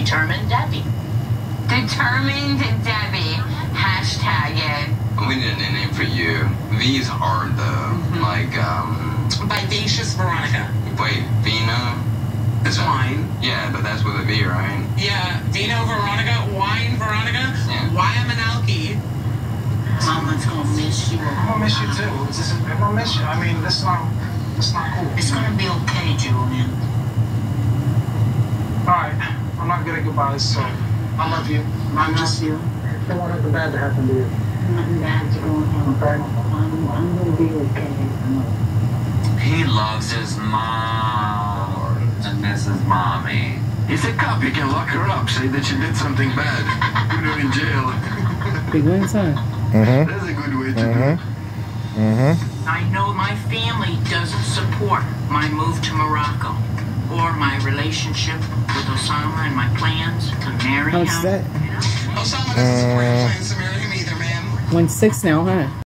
Determined Debbie. Determined Debbie. Hashtag it. We need a new name for you. These are the, Mm-hmm. Like, um, Vivacious Veronica. wait, Vina? It's that- wine. Yeah, but that's with a V, right? Yeah, Vino Veronica, Wine Veronica, Yeah. Wyamanalki. Mama's gonna miss you. I'm gonna miss you too. It's I'm gonna miss you. I mean, that's not, that's not cool. It's gonna be okay, Julian. All right, I'm not good at goodbyes, so I love you. I love you. I don't want nothing bad to happen to you. Nothing bad's gonna happen. I'm, I'm gonna be okay. He loves his mom and misses mommy. He's a cop. You can lock her up. Say that she did something bad. Put her in jail. Big win, son. That's a good way to mm-hmm. do it. Mm-hmm. I know my family doesn't support my move to Morocco or my relationship with Osama and my plans to marry How's him. that? Osama doesn't support your plans to marry him either, man. One six now, huh?